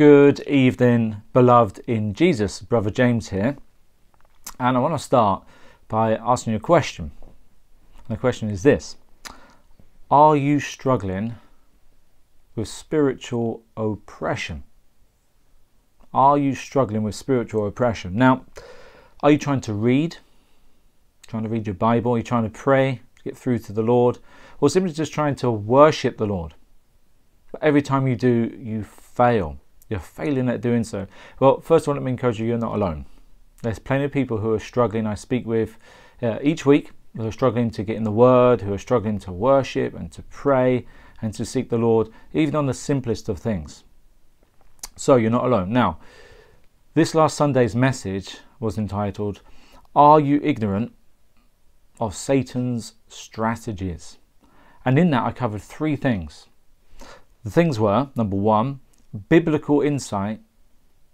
Good evening, beloved in Jesus. Brother James here. And I want to start by asking you a question. And the question is this Are you struggling with spiritual oppression? Are you struggling with spiritual oppression? Now, are you trying to read? Trying to read your Bible? Are you trying to pray, get through to the Lord? Or simply just trying to worship the Lord? But every time you do, you fail. You're failing at doing so. Well, first of all, let me encourage you, you're not alone. There's plenty of people who are struggling. I speak with uh, each week who are struggling to get in the Word, who are struggling to worship and to pray and to seek the Lord, even on the simplest of things. So you're not alone. Now, this last Sunday's message was entitled, Are You Ignorant of Satan's Strategies? And in that, I covered three things. The things were number one, biblical insight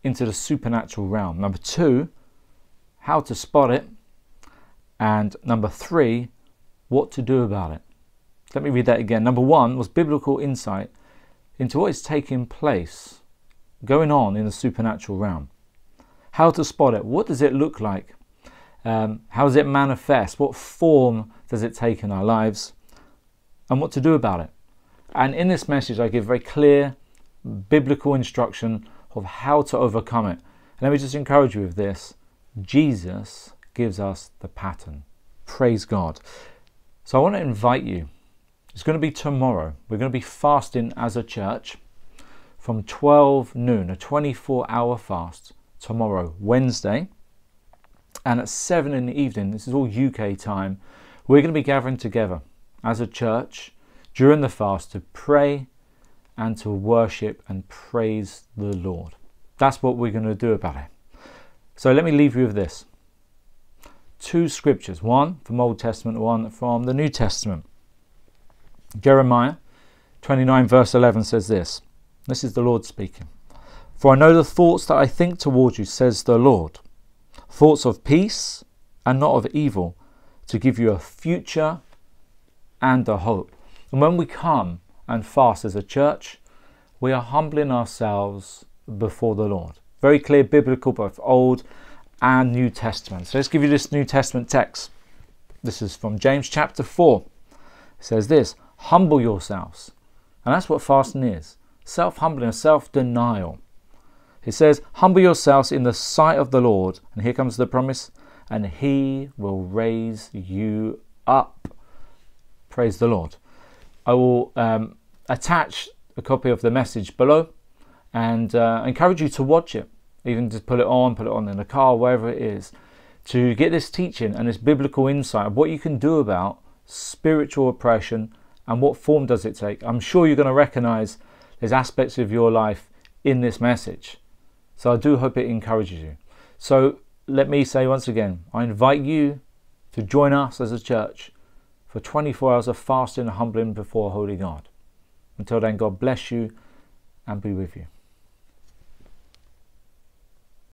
into the supernatural realm. Number two, how to spot it. And number three, what to do about it. Let me read that again. Number one was biblical insight into what is taking place, going on in the supernatural realm. How to spot it. What does it look like? Um, how does it manifest? What form does it take in our lives? And what to do about it. And in this message, I give very clear biblical instruction of how to overcome it. Let me just encourage you with this Jesus gives us the pattern. Praise God. So I want to invite you. It's going to be tomorrow. We're going to be fasting as a church from 12 noon, a 24 hour fast tomorrow, Wednesday. And at 7 in the evening, this is all UK time, we're going to be gathering together as a church during the fast to pray and to worship and praise the Lord. That's what we're going to do about it. So let me leave you with this two scriptures one from Old Testament, one from the New Testament. Jeremiah 29, verse 11 says this This is the Lord speaking. For I know the thoughts that I think towards you, says the Lord thoughts of peace and not of evil, to give you a future and a hope. And when we come and fast as a church, we are humbling ourselves before the Lord. Very clear biblical, both Old and New Testament. So let's give you this New Testament text. This is from James chapter 4. It says this Humble yourselves. And that's what fasting is self humbling, self denial. It says, Humble yourselves in the sight of the Lord. And here comes the promise, and he will raise you up. Praise the Lord. I will um, attach a copy of the message below and uh, encourage you to watch it, even to put it on, put it on in the car, wherever it is, to get this teaching and this biblical insight of what you can do about spiritual oppression and what form does it take. I'm sure you're going to recognize there's aspects of your life in this message. So I do hope it encourages you. So let me say once again, I invite you to join us as a church for 24 hours of fasting and humbling before Holy God. Until then, God bless you and be with you.